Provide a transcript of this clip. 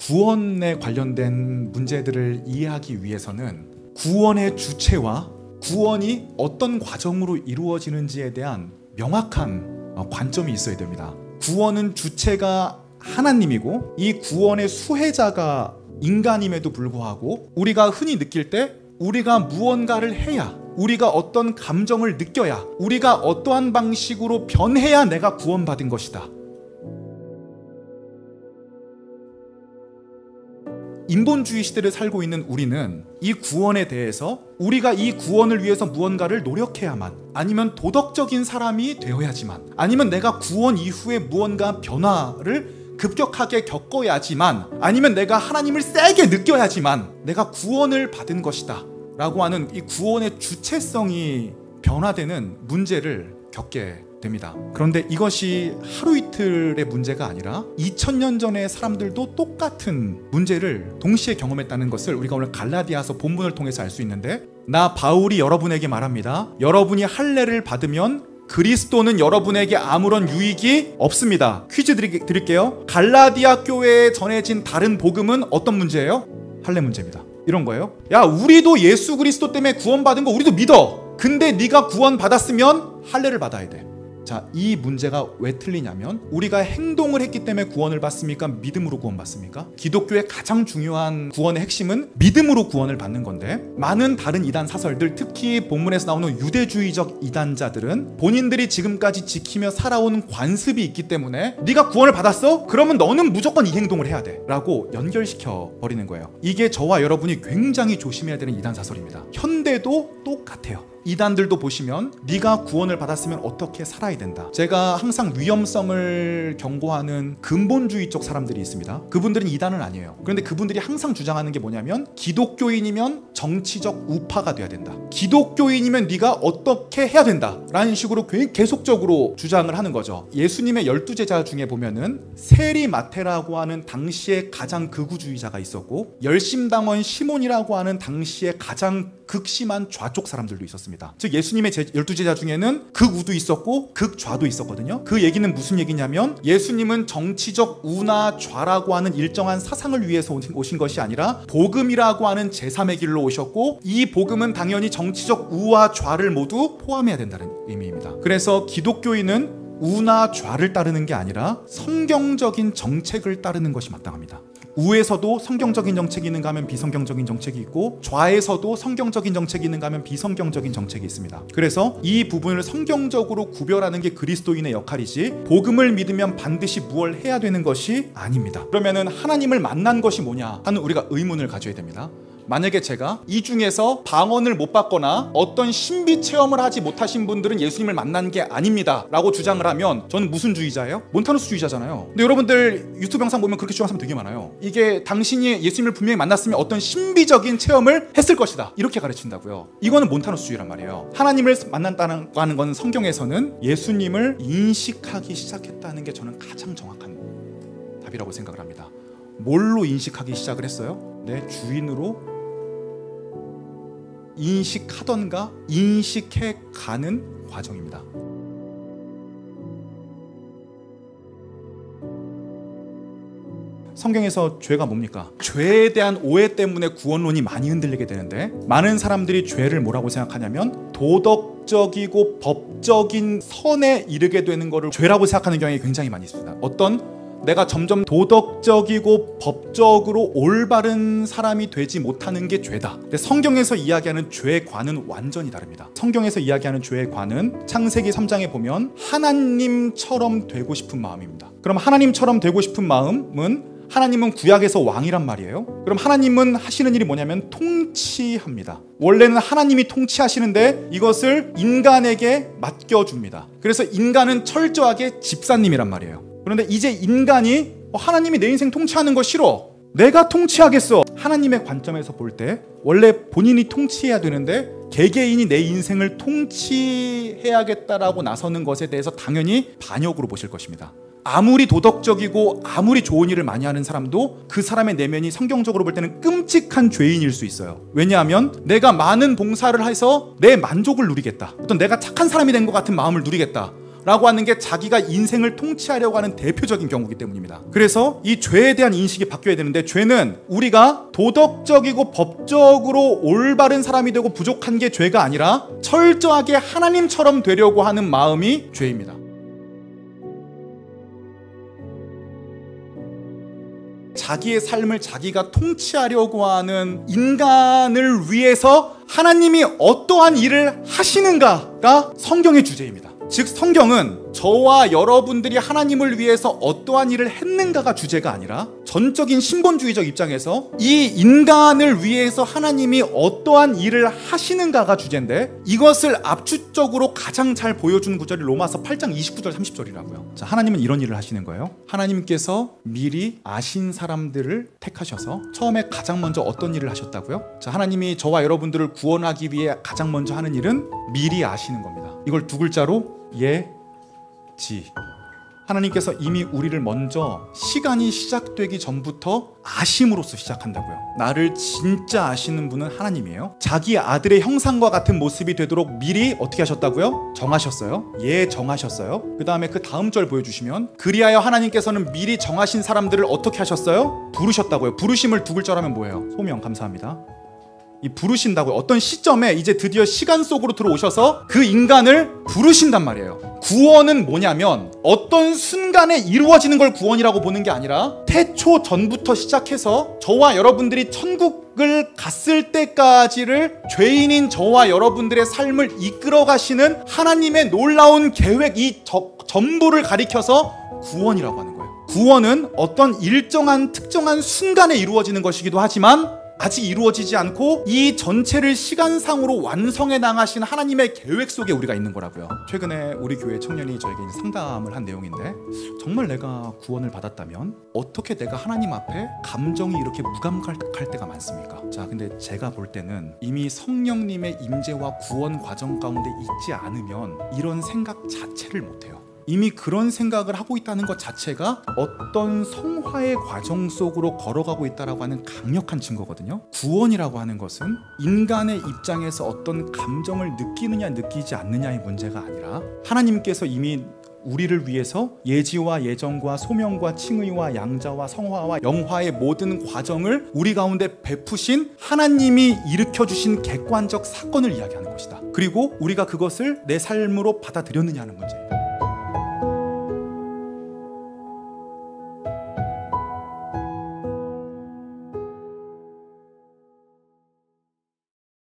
구원에 관련된 문제들을 이해하기 위해서는 구원의 주체와 구원이 어떤 과정으로 이루어지는지에 대한 명확한 어, 관점이 있어야 됩니다. 구원은 주체가 하나님이고 이 구원의 수혜자가 인간임에도 불구하고 우리가 흔히 느낄 때 우리가 무언가를 해야 우리가 어떤 감정을 느껴야 우리가 어떠한 방식으로 변해야 내가 구원받은 것이다. 인본주의 시대를 살고 있는 우리는 이 구원에 대해서 우리가 이 구원을 위해서 무언가를 노력해야만 아니면 도덕적인 사람이 되어야지만 아니면 내가 구원 이후에 무언가 변화를 급격하게 겪어야지만 아니면 내가 하나님을 세게 느껴야지만 내가 구원을 받은 것이다 라고 하는 이 구원의 주체성이 변화되는 문제를 겪게 됩니다. 그런데 이것이 하루 이틀의 문제가 아니라 2000년 전의 사람들도 똑같은 문제를 동시에 경험했다는 것을 우리가 오늘 갈라디아서 본문을 통해서 알 수 있는데 나 바울이 여러분에게 말합니다. 여러분이 할례를 받으면 그리스도는 여러분에게 아무런 유익이 없습니다. 퀴즈 드릴 게요. 갈라디아 교회에 전해진 다른 복음은 어떤 문제예요? 할례 문제입니다. 이런 거예요. 야, 우리도 예수 그리스도 때문에 구원받은 거 우리도 믿어. 근데 네가 구원 받았으면 할례를 받아야 돼. 자, 이 문제가 왜 틀리냐면 우리가 행동을 했기 때문에 구원을 받습니까? 믿음으로 구원받습니까? 기독교의 가장 중요한 구원의 핵심은 믿음으로 구원을 받는 건데 많은 다른 이단 사설들 특히 본문에서 나오는 유대주의적 이단자들은 본인들이 지금까지 지키며 살아온 관습이 있기 때문에 네가 구원을 받았어? 그러면 너는 무조건 이 행동을 해야 돼 라고 연결시켜 버리는 거예요. 이게 저와 여러분이 굉장히 조심해야 되는 이단 사설입니다. 현대도 똑같아요. 이단들도 보시면 네가 구원을 받았으면 어떻게 살아야 된다. 제가 항상 위험성을 경고하는 근본주의 쪽 사람들이 있습니다. 그분들은 이단은 아니에요. 그런데 그분들이 항상 주장하는 게 뭐냐면 기독교인이면 정치적 우파가 돼야 된다. 기독교인이면 네가 어떻게 해야 된다 라는 식으로 계속적으로 주장을 하는 거죠. 예수님의 열두 제자 중에 보면은 세리 마테라고 하는 당시에 가장 극우주의자가 있었고 열심당원 시몬이라고 하는 당시에 가장 극심한 좌쪽 사람들도 있었습니다. 즉 예수님의 열두 제자 중에는 극우도 있었고 극좌도 있었거든요. 그 얘기는 무슨 얘기냐면 예수님은 정치적 우나 좌라고 하는 일정한 사상을 위해서 오신 것이 아니라 복음이라고 하는 제3의 길로 오셨고 이 복음은 당연히 정치적 우와 좌를 모두 포함해야 된다는 의미입니다. 그래서 기독교인은 우나 좌를 따르는 게 아니라 성경적인 정책을 따르는 것이 마땅합니다. 우에서도 성경적인 정책이 있는가 하면 비성경적인 정책이 있고 좌에서도 성경적인 정책이 있는가 하면 비성경적인 정책이 있습니다. 그래서 이 부분을 성경적으로 구별하는 게 그리스도인의 역할이지 복음을 믿으면 반드시 무엇 해야 되는 것이 아닙니다. 그러면은 하나님을 만난 것이 뭐냐 하는 우리가 의문을 가져야 됩니다. 만약에 제가 이 중에서 방언을 못 받거나 어떤 신비 체험을 하지 못하신 분들은 예수님을 만난 게 아닙니다. 라고 주장을 하면 저는 무슨 주의자예요? 몬타누스 주의자잖아요. 근데 여러분들 유튜브 영상 보면 그렇게 주장하는 사람 되게 많아요. 이게 당신이 예수님을 분명히 만났으면 어떤 신비적인 체험을 했을 것이다. 이렇게 가르친다고요. 이거는 몬타누스 주의란 말이에요. 하나님을 만났다는 하는 건 성경에서는 예수님을 인식하기 시작했다는 게 저는 가장 정확한 답이라고 생각을 합니다. 뭘로 인식하기 시작을 했어요? 내 주인으로 인식하던가 인식해 가는 과정입니다. 성경에서 죄가 뭡니까? 죄에 대한 오해 때문에 구원론이 많이 흔들리게 되는데 많은 사람들이 죄를 뭐라고 생각하냐면 도덕적이고 법적인 선에 이르게 되는 것을 죄라고 생각하는 경향이 굉장히 많이 있습니다. 어떤 내가 점점 도덕적이고 법적으로 올바른 사람이 되지 못하는 게 죄다. 근데 성경에서 이야기하는 죄의 관은 완전히 다릅니다. 성경에서 이야기하는 죄의 관은 창세기 3장에 보면 하나님처럼 되고 싶은 마음입니다. 그럼 하나님처럼 되고 싶은 마음은 하나님은 구약에서 왕이란 말이에요. 그럼 하나님은 하시는 일이 뭐냐면 통치합니다. 원래는 하나님이 통치하시는데 이것을 인간에게 맡겨줍니다. 그래서 인간은 철저하게 집사님이란 말이에요. 그런데 이제 인간이 어, 하나님이 내 인생 통치하는 거 싫어. 내가 통치하겠어. 하나님의 관점에서 볼 때 원래 본인이 통치해야 되는데 개개인이 내 인생을 통치해야겠다라고 나서는 것에 대해서 당연히 반역으로 보실 것입니다. 아무리 도덕적이고 아무리 좋은 일을 많이 하는 사람도 그 사람의 내면이 성경적으로 볼 때는 끔찍한 죄인일 수 있어요. 왜냐하면 내가 많은 봉사를 해서 내 만족을 누리겠다. 어떤 내가 착한 사람이 된 것 같은 마음을 누리겠다. 라고 하는 게 자기가 인생을 통치하려고 하는 대표적인 경우이기 때문입니다. 그래서 이 죄에 대한 인식이 바뀌어야 되는데 죄는 우리가 도덕적이고 법적으로 올바른 사람이 되고 부족한 게 죄가 아니라 철저하게 하나님처럼 되려고 하는 마음이 죄입니다. 자기의 삶을 자기가 통치하려고 하는 인간을 위해서 하나님이 어떠한 일을 하시는가가 성경의 주제입니다. 즉 성경은 저와 여러분들이 하나님을 위해서 어떠한 일을 했는가가 주제가 아니라 전적인 신본주의적 입장에서 이 인간을 위해서 하나님이 어떠한 일을 하시는가가 주제인데 이것을 압축적으로 가장 잘 보여주는 구절이 로마서 8장 29절 30절이라고요. 자, 하나님은 이런 일을 하시는 거예요. 하나님께서 미리 아신 사람들을 택하셔서 처음에 가장 먼저 어떤 일을 하셨다고요? 자, 하나님이 저와 여러분들을 구원하기 위해 가장 먼저 하는 일은 미리 아시는 겁니다. 이걸 두 글자로 예지. 하나님께서 이미 우리를 먼저 시간이 시작되기 전부터 아심으로써 시작한다고요. 나를 진짜 아시는 분은 하나님이에요. 자기 아들의 형상과 같은 모습이 되도록 미리 어떻게 하셨다고요? 정하셨어요. 예, 정하셨어요. 그 다음에 그 다음 절 보여주시면 그리하여 하나님께서는 미리 정하신 사람들을 어떻게 하셨어요? 부르셨다고요. 부르심을 두 글자라면 뭐예요? 소명 감사합니다. 이 부르신다고요. 어떤 시점에 이제 드디어 시간 속으로 들어오셔서 그 인간을 부르신단 말이에요. 구원은 뭐냐면 어떤 순간에 이루어지는 걸 구원이라고 보는 게 아니라 태초 전부터 시작해서 저와 여러분들이 천국을 갔을 때까지를 죄인인 저와 여러분들의 삶을 이끌어 가시는 하나님의 놀라운 계획 이 저, 전부를 가리켜서 구원이라고 하는 거예요. 구원은 어떤 일정한 특정한 순간에 이루어지는 것이기도 하지만 아직 이루어지지 않고 이 전체를 시간상으로 완성해 나가신 하나님의 계획 속에 우리가 있는 거라고요. 최근에 우리 교회 청년이 저에게 상담을 한 내용인데 정말 내가 구원을 받았다면 어떻게 내가 하나님 앞에 감정이 이렇게 무감각할 때가 많습니까? 자, 근데 제가 볼 때는 이미 성령님의 임재와 구원 과정 가운데 있지 않으면 이런 생각 자체를 못 해요. 이미 그런 생각을 하고 있다는 것 자체가 어떤 성화의 과정 속으로 걸어가고 있다라고 하는 강력한 증거거든요. 구원이라고 하는 것은 인간의 입장에서 어떤 감정을 느끼느냐 느끼지 않느냐의 문제가 아니라 하나님께서 이미 우리를 위해서 예지와 예정과 소명과 칭의와 양자와 성화와 영화의 모든 과정을 우리 가운데 베푸신 하나님이 일으켜 주신 객관적 사건을 이야기하는 것이다. 그리고 우리가 그것을 내 삶으로 받아들였느냐는 문제예요.